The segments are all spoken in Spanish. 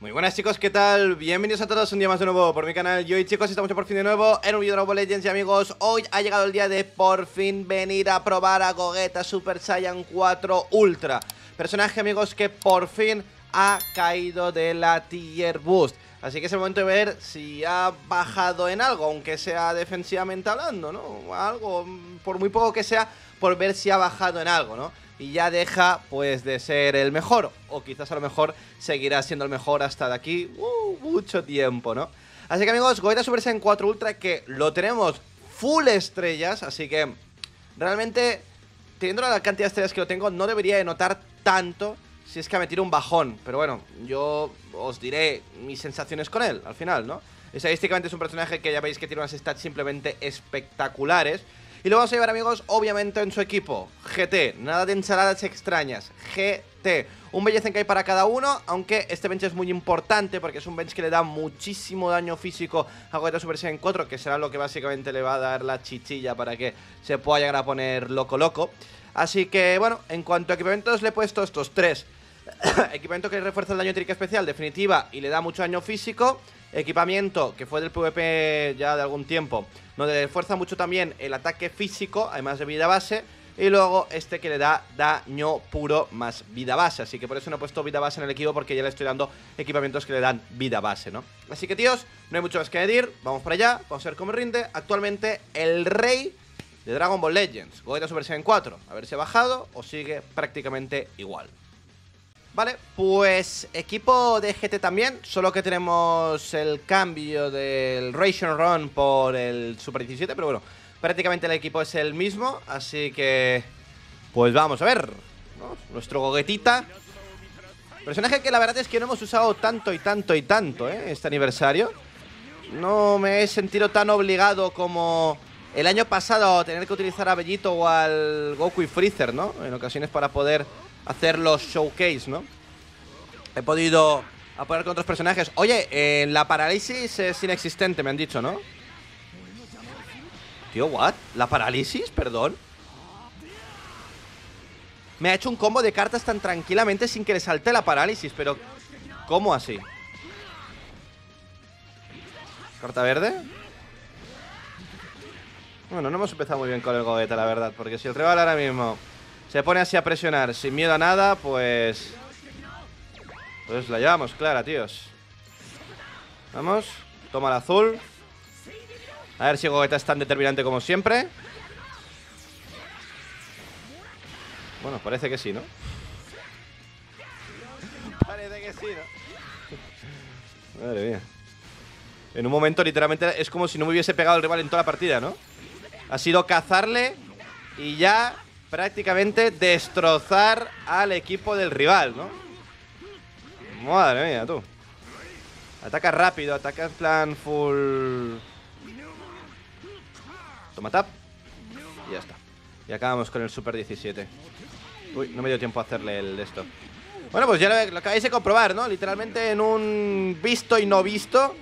Muy buenas chicos, ¿qué tal? Bienvenidos a todos un día más de nuevo por mi canal Yo y chicos, estamos por fin de nuevo en un vídeo de Dragon Legends Y amigos, hoy ha llegado el día de por fin venir a probar a Gogeta Super Saiyan 4 Ultra Personaje amigos que por fin ha caído de la Tier Boost Así que es el momento de ver si ha bajado en algo, aunque sea defensivamente hablando, ¿no? Algo, por muy poco que sea, por ver si ha bajado en algo, ¿no? Y ya deja pues de ser el mejor o quizás a lo mejor seguirá siendo el mejor hasta de aquí uh, mucho tiempo, ¿no? Así que amigos, Goeta Super Saiyan 4 Ultra que lo tenemos full estrellas, así que realmente teniendo la cantidad de estrellas que lo tengo no debería de notar tanto si es que me tiro un bajón, pero bueno, yo os diré mis sensaciones con él al final, ¿no? Estadísticamente es un personaje que ya veis que tiene unas stats simplemente espectaculares y lo vamos a llevar, amigos, obviamente en su equipo. GT, nada de ensaladas extrañas. GT. Un belleza que hay para cada uno, aunque este bench es muy importante porque es un bench que le da muchísimo daño físico a Gogeta Super Saiyan 4, que será lo que básicamente le va a dar la chichilla para que se pueda llegar a poner loco loco. Así que, bueno, en cuanto a equipamientos le he puesto estos tres. Equipamiento que refuerza el daño trírica especial, definitiva, y le da mucho daño físico. Equipamiento que fue del PvP ya de algún tiempo, donde refuerza mucho también el ataque físico, además de vida base. Y luego este que le da daño puro más vida base. Así que por eso no he puesto vida base en el equipo porque ya le estoy dando equipamientos que le dan vida base, ¿no? Así que tíos, no hay mucho más que añadir. Vamos para allá, vamos a ver cómo rinde. Actualmente el rey de Dragon Ball Legends, Gogeta Super Saiyan 4. A ver si ha bajado o sigue prácticamente igual. Vale, pues equipo de GT también, solo que tenemos el cambio del Ration Run por el Super 17, pero bueno, prácticamente el equipo es el mismo, así que... Pues vamos a ver, Nuestro Goguetita. Personaje que la verdad es que no hemos usado tanto y tanto y tanto, ¿eh? Este aniversario. No me he sentido tan obligado como el año pasado a tener que utilizar a Bellito o al Goku y Freezer, ¿no? En ocasiones para poder hacer los showcase, ¿no? He podido apoyar con otros personajes. Oye, eh, la parálisis es inexistente, me han dicho, ¿no? Tío, ¿what? ¿La parálisis? Perdón. Me ha hecho un combo de cartas tan tranquilamente sin que le salte la parálisis, pero... ¿Cómo así? ¿Carta verde? Bueno, no hemos empezado muy bien con el Gogeta, la verdad Porque si el rival ahora mismo se pone así a presionar sin miedo a nada, pues... Pues la llevamos clara, tíos. Vamos, toma el azul. A ver si Gogeta es tan determinante como siempre. Bueno, parece que sí, ¿no? parece que sí, ¿no? Madre mía. En un momento, literalmente, es como si no me hubiese pegado el rival en toda la partida, ¿no? Ha sido cazarle y ya prácticamente destrozar al equipo del rival, ¿no? Madre mía, tú. Ataca rápido, ataca en plan full... Toma tap. Y ya está. Y acabamos con el Super 17. Uy, no me dio tiempo a hacerle el de esto. Bueno, pues ya lo, acabáis de comprobar, ¿no? Literalmente en un visto y no visto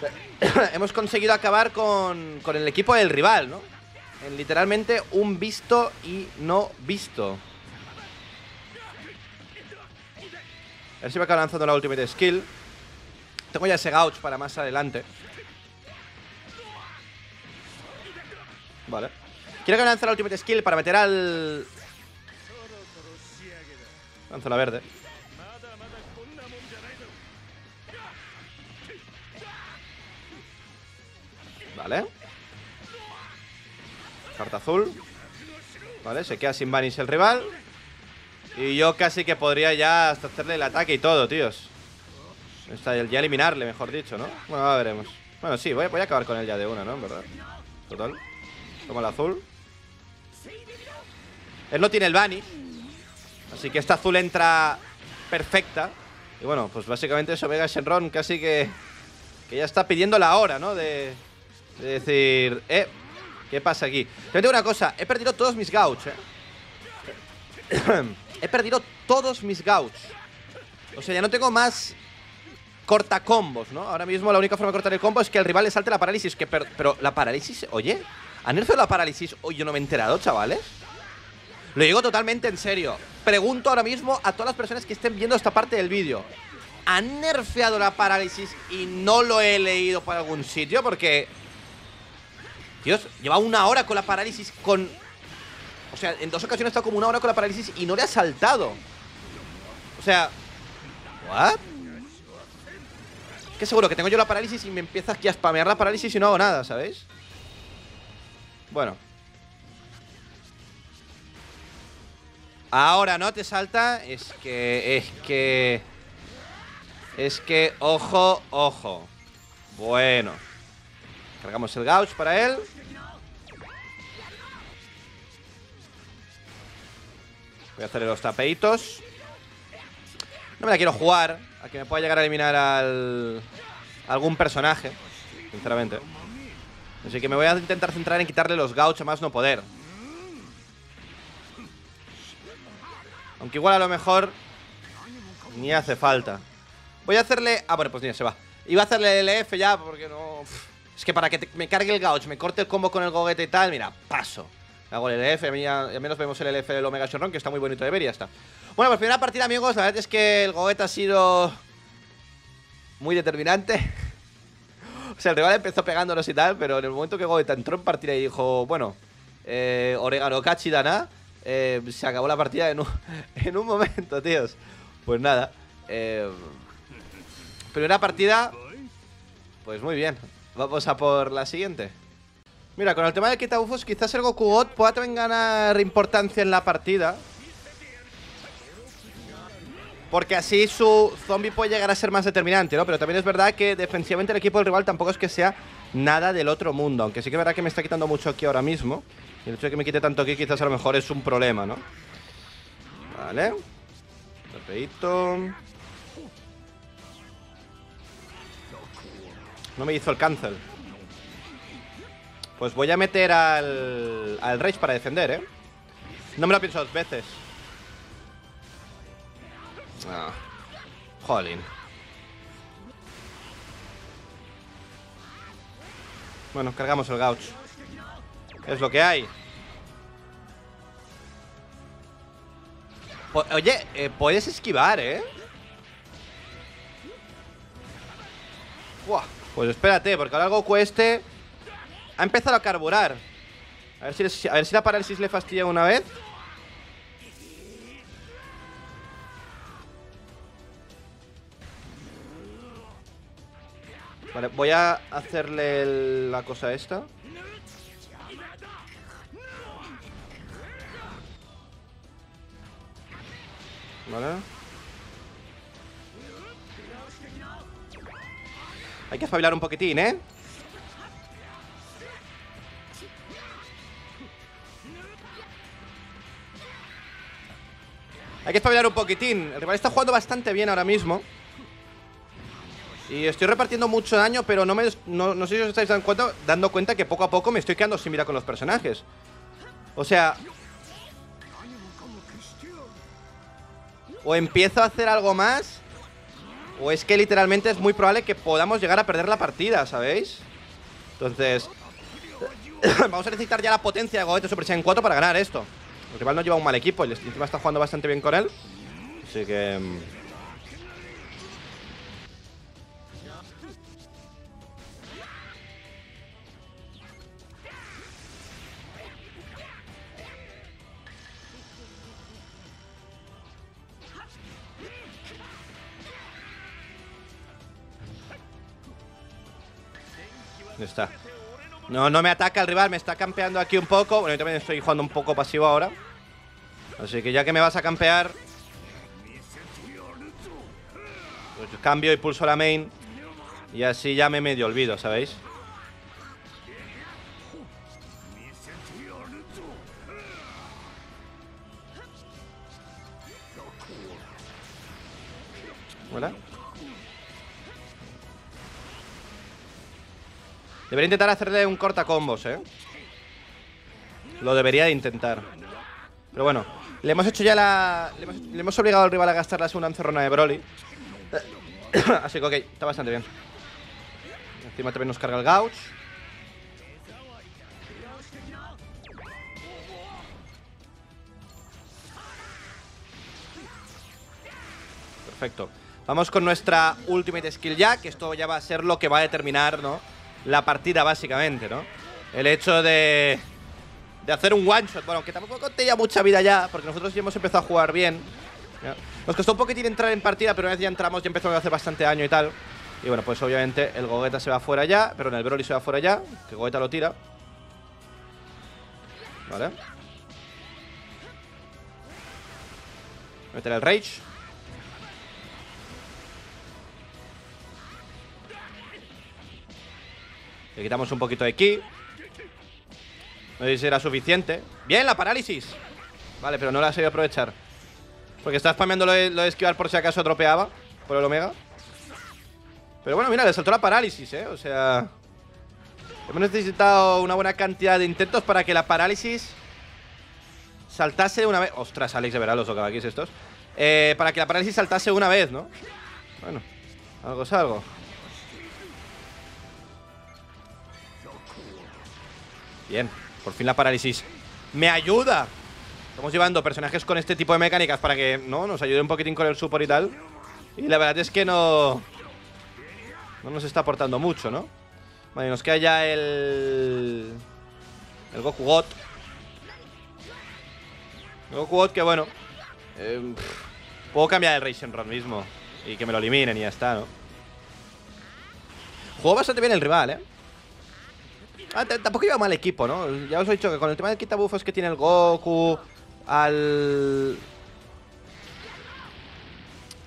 hemos conseguido acabar con, con el equipo del rival, ¿no? En literalmente un visto y no visto. A ver si me acaba lanzando la ultimate skill. Tengo ya ese gouch para más adelante. Vale. Quiero que lance la ultimate skill para meter al... Lanzo la verde. Vale. Carta azul. Vale, se queda sin banish el rival. Y yo casi que podría ya hasta hacerle el ataque y todo, tíos. Ya eliminarle, mejor dicho, ¿no? Bueno, ahora veremos. Bueno, sí, voy, a acabar con él ya de una, ¿no? En verdad. Total. Toma el azul. Él no tiene el banish. Así que esta azul entra perfecta. Y bueno, pues básicamente eso, Vega Shenron casi que, que ya está pidiendo la hora, ¿no? De, de decir, eh, ¿Qué pasa aquí? Te digo una cosa, he perdido todos mis gauch, eh. he perdido todos mis gauch. O sea, ya no tengo más cortacombos, ¿no? Ahora mismo la única forma de cortar el combo es que el rival le salte la parálisis. Que pero la parálisis, oye, ¿han nerfeado la parálisis? Hoy yo no me he enterado, chavales. Lo digo totalmente en serio. Pregunto ahora mismo a todas las personas que estén viendo esta parte del vídeo. ¿Han nerfeado la parálisis y no lo he leído por algún sitio? Porque... Dios, lleva una hora con la parálisis con... O sea, en dos ocasiones ha estado como una hora con la parálisis y no le ha saltado. O sea... ¿What? Que seguro que tengo yo la parálisis y me empieza aquí a spamear la parálisis y no hago nada, ¿sabéis? Bueno. Ahora no te salta. Es que... Es que... Es que... Ojo, ojo. Bueno. Cargamos el Gauch para él. Voy a hacerle los tapeitos. No me la quiero jugar a que me pueda llegar a eliminar al algún personaje, sinceramente. Así que me voy a intentar centrar en quitarle los gauchos más no poder. Aunque igual a lo mejor ni hace falta. Voy a hacerle... Ah, bueno, pues ni se va. Iba a hacerle el LF ya porque no... Es que para que me cargue el gauch, me corte el combo con el goguete y tal, mira, paso. Hago el LF, al menos vemos el LF del Omega Shenron, que está muy bonito de ver y ya está. Bueno, pues primera partida, amigos, la verdad es que el goguete ha sido muy determinante. o sea, el rival empezó pegándonos y tal, pero en el momento que Goeta entró en partida y dijo, bueno, eh, Oregano Kachi Dana, eh, se acabó la partida en un, en un momento, tíos. Pues nada. Eh, primera partida, pues muy bien. Vamos a por la siguiente. Mira, con el tema de Kitabufos, quizás el Goku God pueda también ganar importancia en la partida. Porque así su zombie puede llegar a ser más determinante, ¿no? Pero también es verdad que defensivamente el equipo del rival tampoco es que sea nada del otro mundo. Aunque sí que es verdad que me está quitando mucho aquí ahora mismo. Y el hecho de que me quite tanto aquí quizás a lo mejor es un problema, ¿no? Vale. Perfecto. No me hizo el cancel. Pues voy a meter al, al Rage para defender, ¿eh? No me lo pienso dos veces. Ah, jolín. Bueno, cargamos el Gauch. Es lo que hay. oye, eh, puedes esquivar, ¿eh? pues espérate, porque ahora algo cueste Ha empezado a carburar. A ver si, la parálisis le fastidia una vez. Vale, voy a hacerle la cosa esta. Vale. Hay que espabilar un poquitín, ¿eh? Hay que espabilar un poquitín. El rival está jugando bastante bien ahora mismo. Y estoy repartiendo mucho daño, pero no, me, no, sé si os estáis dando cuenta, dando cuenta que poco a poco me estoy quedando sin mira con los personajes. O sea... O empiezo a hacer algo más, o es que literalmente es muy probable que podamos llegar a perder la partida, ¿sabéis? Entonces... vamos a necesitar ya la potencia de Goethe Super Saiyan 4 para ganar esto. El rival no lleva un mal equipo y encima está jugando bastante bien con él. Así que... No, no me ataca el rival, me está campeando aquí un poco. Bueno, yo también estoy jugando un poco pasivo ahora. Así que ya que me vas a campear... Pues cambio y pulso la main. Y así ya me medio olvido, ¿sabéis? ¿Hola? Debería intentar hacerle un corta combos, ¿eh? Lo debería de intentar. Pero bueno, le hemos hecho ya la... Le hemos, obligado al rival a gastar la segunda encerrona de Broly. Así que ok, está bastante bien. Encima también nos carga el Gauch. Perfecto. Vamos con nuestra Ultimate Skill ya, que esto ya va a ser lo que va a determinar, ¿no? La partida, básicamente, ¿no? El hecho de... De hacer un one shot, bueno, que tampoco tenía mucha vida ya, porque nosotros ya hemos empezado a jugar bien. Nos costó un poquitín entrar en partida, pero una vez ya entramos ya empezamos a hacer bastante daño y tal. Y bueno, pues obviamente el Gogeta se va fuera ya, pero en el Broly se va fuera ya, que Gogeta lo tira. Vale. Meter el Rage. Le quitamos un poquito de ki. No sé si será suficiente. ¡Bien, la parálisis! Vale, pero no la sabido aprovechar. Porque está spameando lo de, esquivar por si acaso dropeaba por el Omega. Pero bueno, mira, le saltó la parálisis, ¿eh? O sea... Hemos necesitado una buena cantidad de intentos para que la parálisis saltase una vez. Ostras, Alex de verdad, los es estos. Eh, para que la parálisis saltase una vez, ¿no? Bueno, algo es algo. Bien, por fin la parálisis. ¡Me ayuda! Estamos llevando personajes con este tipo de mecánicas para que no nos ayude un poquitín con el support y tal. Y la verdad es que no. No nos está aportando mucho, ¿no? Vale, nos queda ya el. El Goku God. El Goku God que bueno. Eh, puedo cambiar el Raisin Rod mismo. Y que me lo eliminen y ya está, ¿no? Juego bastante bien el rival, ¿eh? Ah, tampoco iba mal equipo, ¿no? Ya os he dicho que con el tema de quitabufos que tiene el Goku, al...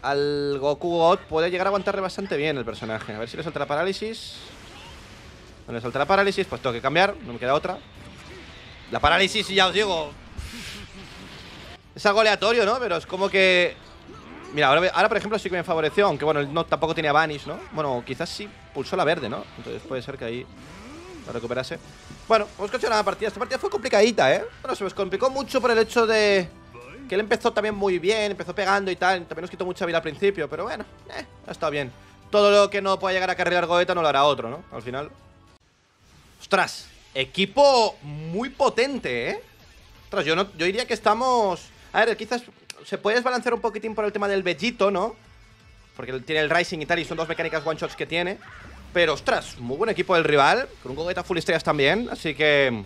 Al Goku God puede llegar a aguantarle bastante bien el personaje. A ver si le salta la parálisis. No le salta la parálisis, pues tengo que cambiar, no me queda otra. La parálisis, ya os digo. Es algo aleatorio, ¿no? Pero es como que. Mira, ahora, ahora por ejemplo sí que me favoreció, aunque bueno, no, tampoco tenía Vanish, ¿no? Bueno, quizás sí pulsó la verde, ¿no? Entonces puede ser que ahí lo recuperase. Bueno, hemos continuado la partida. Esta partida fue complicadita, ¿eh? Bueno, se nos complicó mucho por el hecho de que él empezó también muy bien, empezó pegando y tal. También nos quitó mucha vida al principio, pero bueno, eh, ha estado bien. Todo lo que no pueda llegar a cargar Goeta no lo hará otro, ¿no? Al final. Ostras, equipo muy potente, ¿eh? Ostras, yo, no, yo diría que estamos... A ver, quizás se puede desbalancear un poquitín por el tema del Vegito, ¿no? Porque tiene el Rising y tal, y son dos mecánicas one-shots que tiene. Pero, ostras, muy buen equipo del rival. Con un Gogeta full estrellas también. Así que...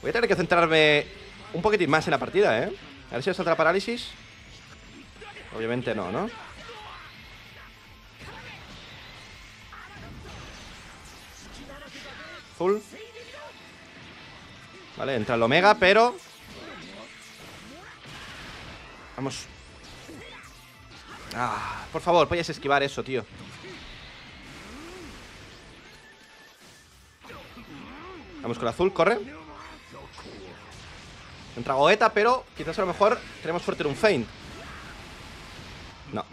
Voy a tener que centrarme un poquitín más en la partida, ¿eh? A ver si salta la parálisis. Obviamente no, ¿no? Full. Vale, entra el Omega, pero... Vamos. Ah, por favor, puedes esquivar eso, tío. Vamos con el azul, corre. Entra Goeta, pero quizás a lo mejor tenemos fuerte un feint. No.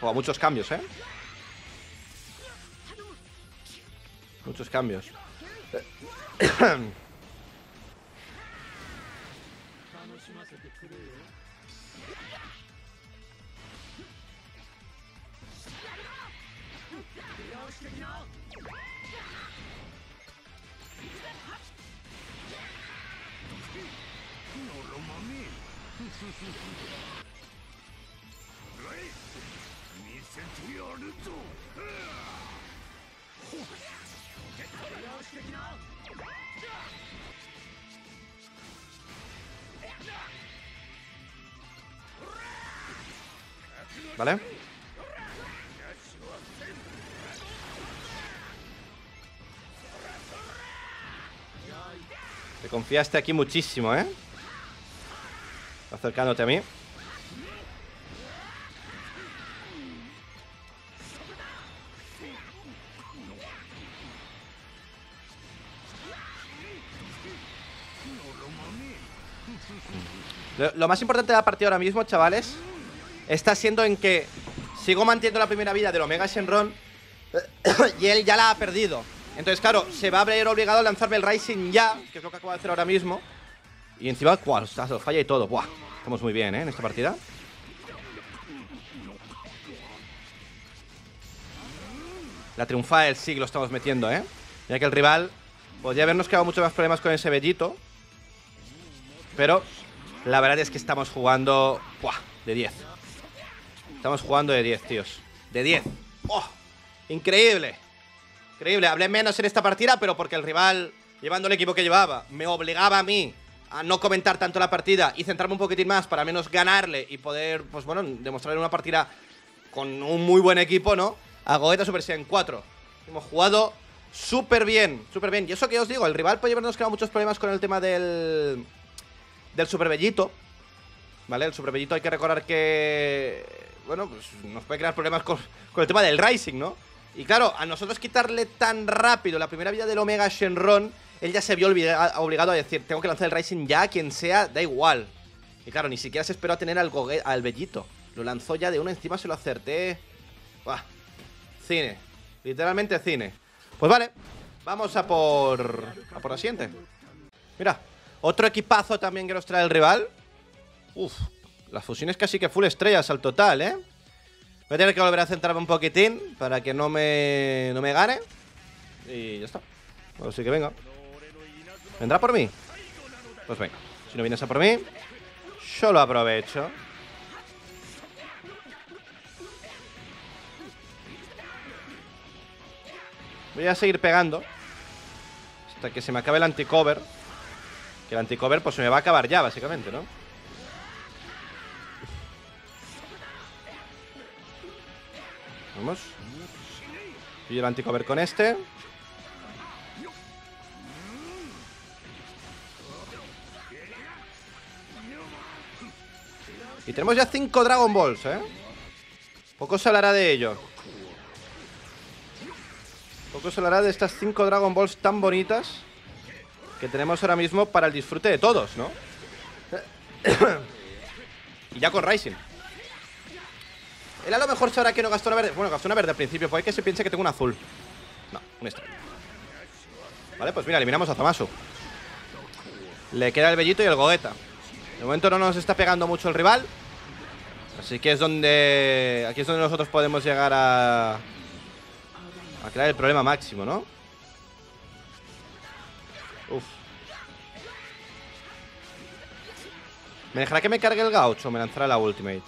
Oh, muchos cambios, ¿eh? Muchos cambios. 見せてやるぞ ¿Vale? Te confiaste aquí muchísimo, ¿eh? Acercándote a mí. Lo, más importante de la partida ahora mismo, chavales, está siendo en que sigo manteniendo la primera vida del Omega Shenron y él ya la ha perdido. Entonces, claro, se va a ver obligado a lanzarme el Rising ya, que es lo que acabo de hacer ahora mismo. Y encima, ¡cuál! Falla y todo. ¡Buah! Estamos muy bien, ¿eh? En esta partida. La triunfada del siglo estamos metiendo, ¿eh? Ya que el rival podría habernos quedado muchos más problemas con ese bellito. Pero la verdad es que estamos jugando... ¡Buah! De 10. Estamos jugando de 10, tíos. De 10. ¡Oh! Increíble. Increíble. Hablé menos en esta partida, pero porque el rival, llevando el equipo que llevaba, me obligaba a mí a no comentar tanto la partida y centrarme un poquitín más para menos ganarle y poder, pues bueno, demostrar una partida con un muy buen equipo, ¿no? A Goeta Super Saiyan 4. Hemos jugado súper bien, súper bien. Y eso que os digo, el rival puede habernos creado muchos problemas con el tema del, del Super Bellito. ¿Vale? El Super Bellito hay que recordar que, bueno, pues nos puede crear problemas con, el tema del Rising, ¿no? Y claro, a nosotros quitarle tan rápido la primera vida del Omega Shenron, él ya se vio obligado a decir, tengo que lanzar el Rising ya, quien sea, da igual. Y claro, ni siquiera se esperó a tener al, al Bellito. Lo lanzó ya de uno, encima se lo acerté. Buah. Cine. Literalmente cine. Pues vale, vamos a por, a por la siguiente. Mira, otro equipazo también que nos trae el rival. Uf, las fusiones casi que full estrellas al total, ¿eh? Voy a tener que volver a centrarme un poquitín para que no me, no me gane. Y ya está. Así que venga. ¿Vendrá por mí? Pues venga. Si no vienes a por mí, yo lo aprovecho. Voy a seguir pegando Hasta que se me acabe el anticover Que el anticover pues se me va a acabar ya, básicamente, ¿no? Vamos Y el anticover con este Y tenemos ya 5 Dragon Balls, ¿eh? Poco se hablará de ello poco se hablará de estas 5 Dragon Balls tan bonitas que tenemos ahora mismo para el disfrute de todos, ¿no? y ya con Rising. Él a lo mejor sabrá que no gastó una verde. Bueno, gastó una verde al principio. Puede que se piense que tengo un azul. No, un extra. Vale, pues mira, eliminamos a Zamasu. Le queda el Bellito y el Goeta. De momento no nos está pegando mucho el rival. Así que es donde... Aquí es donde nosotros podemos llegar a... A crear el problema máximo, ¿no? Uf. ¿Me dejará que me cargue el gaucho o me lanzará la ultimate?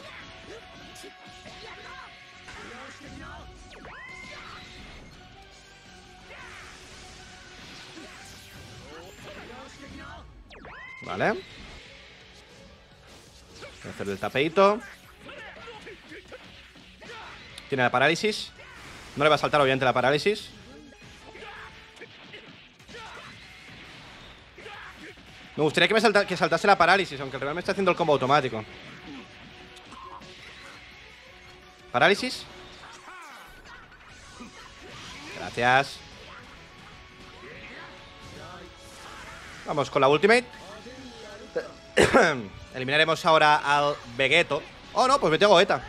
Vale. Voy a hacer el tapeito. Tiene la parálisis. No le va a saltar obviamente la parálisis. Me gustaría que me saltase la parálisis, aunque el rival me está haciendo el combo automático. Parálisis. Gracias. Vamos con la ultimate. Eliminaremos ahora al Vegeto. Oh, no, pues me tengo Goeta.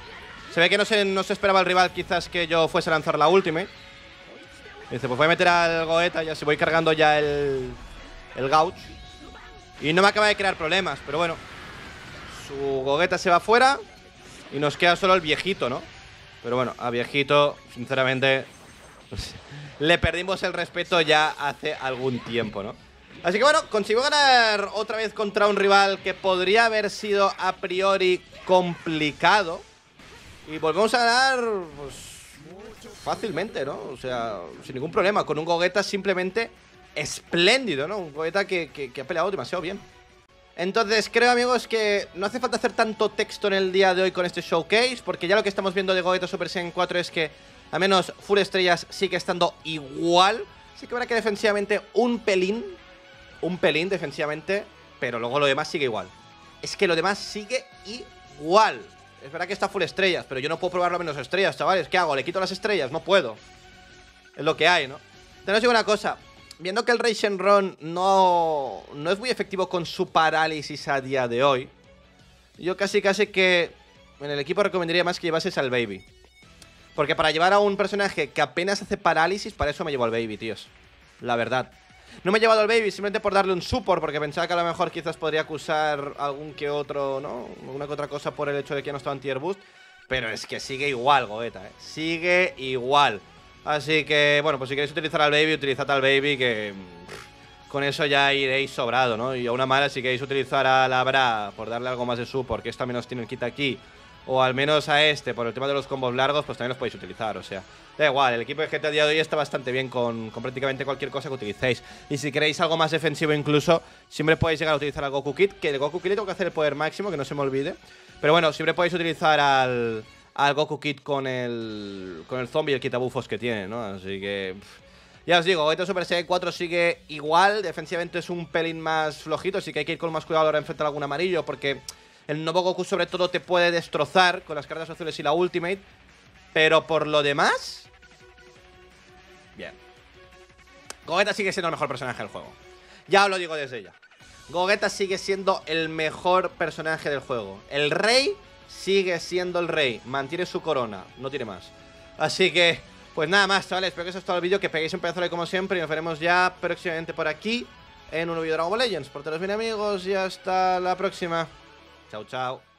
Se ve que no se, no se esperaba el rival quizás que yo fuese a lanzar la ultimate. Dice, pues voy a meter al Goeta, ya se voy cargando ya el, el Gauch. Y no me acaba de crear problemas, pero bueno. Su Gogueta se va fuera y nos queda solo el viejito, ¿no? Pero bueno, a viejito, sinceramente, pues, le perdimos el respeto ya hace algún tiempo, ¿no? Así que bueno, consigo ganar otra vez contra un rival que podría haber sido a priori complicado. Y volvemos a ganar pues, fácilmente, ¿no? O sea, sin ningún problema. Con un Gogeta simplemente espléndido, ¿no? Un Gogeta que, ha peleado demasiado bien. Entonces creo, amigos, que no hace falta hacer tanto texto en el día de hoy con este showcase, porque ya lo que estamos viendo de Gogeta Super Saiyan 4 es que, al menos, Full Estrellas sigue estando igual. Sí que habrá que defensivamente un pelín, un pelín defensivamente, pero luego lo demás sigue igual. Es que lo demás sigue igual. Es verdad que está full estrellas, pero yo no puedo probarlo menos estrellas, chavales. ¿Qué hago? ¿Le quito las estrellas? No puedo. Es lo que hay, ¿no? Te digo una cosa. Viendo que el Rey Shenron no, no es muy efectivo con su parálisis a día de hoy, yo casi casi que en el equipo recomendaría más que llevases al Baby. Porque para llevar a un personaje que apenas hace parálisis, para eso me llevo al Baby, tíos. La verdad. No me he llevado al Baby simplemente por darle un support, porque pensaba que a lo mejor quizás podría acusar algún que otro, ¿no? Alguna que otra cosa por el hecho de que no estaba en tier boost. Pero es que sigue igual, Goeta, ¿eh? Sigue igual. Así que, bueno, pues si queréis utilizar al baby, utilizad al baby, que con eso ya iréis sobrado, ¿no? Y a una mala, si queréis utilizar a la Bra por darle algo más de su, porque esto al menos tiene el kit aquí, o al menos a este por el tema de los combos largos, pues también los podéis utilizar, o sea, da igual, el equipo de GT a día de hoy está bastante bien con, con prácticamente cualquier cosa que utilicéis. Y si queréis algo más defensivo incluso, siempre podéis llegar a utilizar al Goku Kit, que el Goku Kit le tengo que hacer el poder máximo, que no se me olvide. Pero bueno, siempre podéis utilizar al, al Goku Kit con el, con el zombie y el quitabufos que tiene, ¿no? Así que... Ya os digo, Gogeta Super Saiyan 4 sigue igual, defensivamente es un pelín más flojito, así que hay que ir con más cuidado a la hora enfrentar algún amarillo, porque el nuevo Goku sobre todo te puede destrozar con las cartas azules y la Ultimate, pero por lo demás... Bien. Gogeta sigue siendo el mejor personaje del juego. Ya os lo digo desde ya. Gogeta sigue siendo el mejor personaje del juego. El rey sigue siendo el rey. Mantiene su corona. No tiene más. Así que, pues nada más, chavales. Espero que os haya gustado el vídeo. Que peguéis un pedazo de como siempre. Y nos veremos ya próximamente por aquí. En un nuevo vídeo de Dragon Ball Legends. Por todos mis amigos. Y hasta la próxima. Chao, chao.